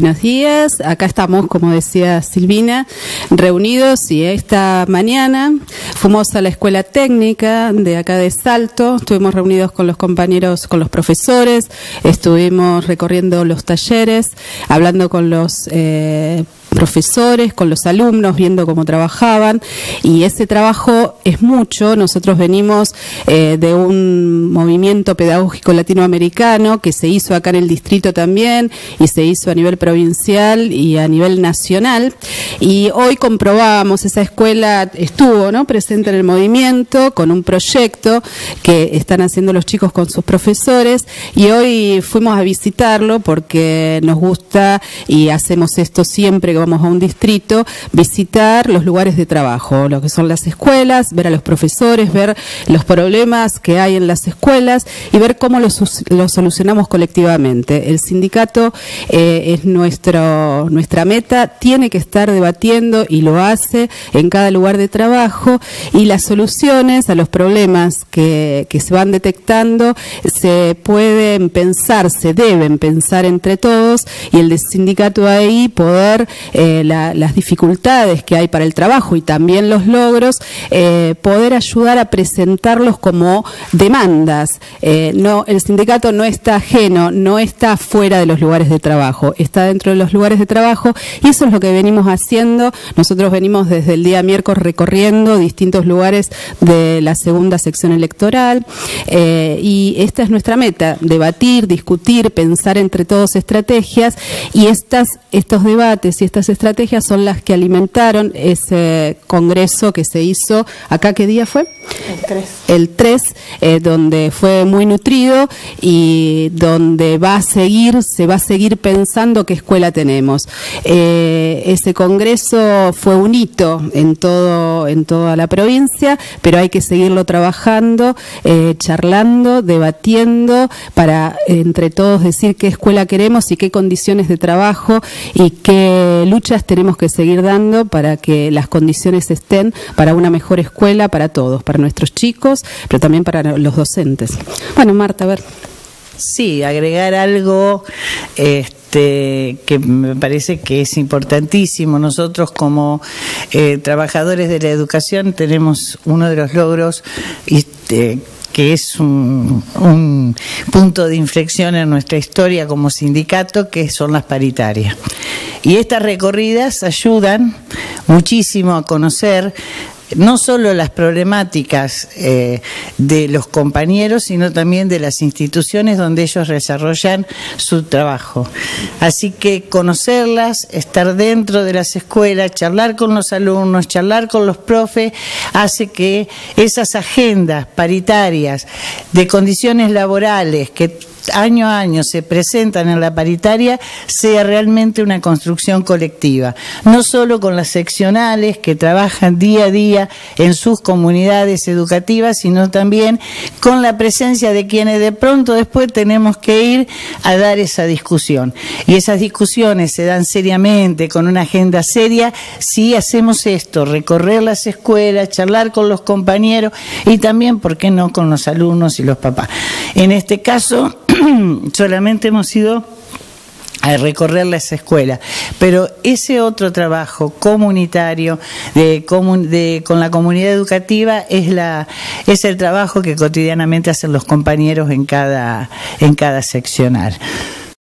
Buenos días, acá estamos, como decía Silvina, reunidos y esta mañana fuimos a la escuela técnica de acá de Salto, estuvimos reunidos con los compañeros, con los profesores, estuvimos recorriendo los talleres, hablando con los eh, profesores, con los alumnos, viendo cómo trabajaban y ese trabajo es mucho. Nosotros venimos eh, de un movimiento pedagógico latinoamericano que se hizo acá en el distrito también y se hizo a nivel provincial y a nivel nacional y hoy comprobábamos esa escuela estuvo ¿no? presente en el movimiento con un proyecto que están haciendo los chicos con sus profesores y hoy fuimos a visitarlo porque nos gusta y hacemos esto siempre vamos a un distrito, visitar los lugares de trabajo, lo que son las escuelas, ver a los profesores, ver los problemas que hay en las escuelas y ver cómo los, solucionamos colectivamente. El sindicato eh, es nuestro, nuestra meta, tiene que estar debatiendo y lo hace en cada lugar de trabajo y las soluciones a los problemas que, se van detectando se pueden pensar, se deben pensar entre todos y el sindicato ahí poder eh, las dificultades que hay para el trabajo y también los logros, eh, poder ayudar a presentarlos como demandas. Eh, no, el sindicato no está ajeno, no está fuera de los lugares de trabajo, está dentro de los lugares de trabajo y eso es lo que venimos haciendo. Nosotros venimos desde el día miércoles recorriendo distintos lugares de la segunda sección electoral y esta es nuestra meta, debatir, discutir, pensar entre todos estrategias y estas, estos debates y estas estrategias son las que alimentaron ese congreso que se hizo acá, ¿qué día fue? El 3. El 3, eh, donde fue muy nutrido y donde va a seguir, se va a seguir pensando qué escuela tenemos. Eh, ese congreso fue un hito en, todo, en toda la provincia, pero hay que seguirlo trabajando, eh, charlando, debatiendo, para entre todos decir qué escuela queremos y qué condiciones de trabajo y qué luchas tenemos que seguir dando para que las condiciones estén para una mejor escuela para todos, para nuestros chicos, pero también para los docentes. Bueno, Marta, a ver. Sí, agregar algo este, que me parece que es importantísimo. Nosotros como eh, trabajadores de la educación tenemos uno de los logros este, que es un, un, punto de inflexión en nuestra historia como sindicato, que son las paritarias. Y estas recorridas ayudan muchísimo a conocer no solo las problemáticas eh, de los compañeros, sino también de las instituciones donde ellos desarrollan su trabajo. Así que conocerlas, estar dentro de las escuelas, charlar con los alumnos, charlar con los profes, hace que esas agendas paritarias de condiciones laborales que año a año se presentan en la paritaria sea realmente una construcción colectiva, no solo con las seccionales que trabajan día a día en sus comunidades educativas, sino también con la presencia de quienes de pronto después tenemos que ir a dar esa discusión. Y esas discusiones se dan seriamente, con una agenda seria, si hacemos esto, recorrer las escuelas, charlar con los compañeros y también, ¿por qué no?, con los alumnos y los papás. En este caso, solamente hemos ido a recorrer las escuelas, pero ese otro trabajo comunitario de, con la comunidad educativa es la es el trabajo que cotidianamente hacen los compañeros en cada en cada seccional.